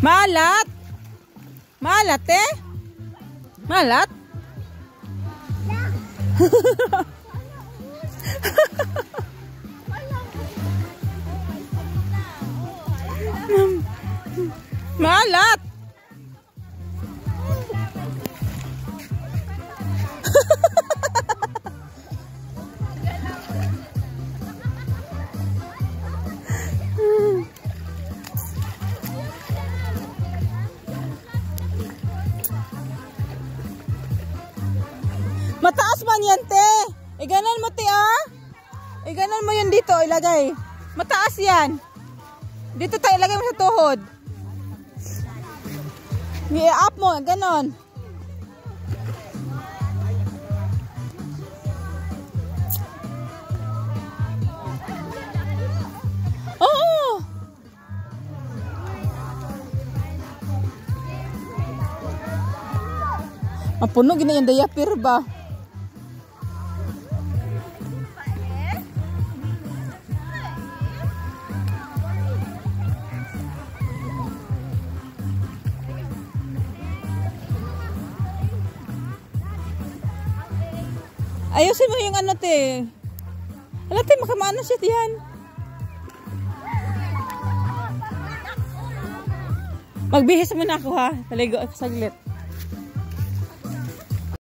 Malat? Malat eh? Malat? Malat! Mataas man yan, te. E ganan mo, te, ah. E ganan mo yan dito, ilagay. Mataas yan. Dito tayo ilagay mo sa tuhod. I-up mo, ganon. Mapuno gina yung diaper ba? Ayusin mo yung ano, te. Alam, te, makamano siya diyan. Magbihis muna ako, ha. Paligo saglit.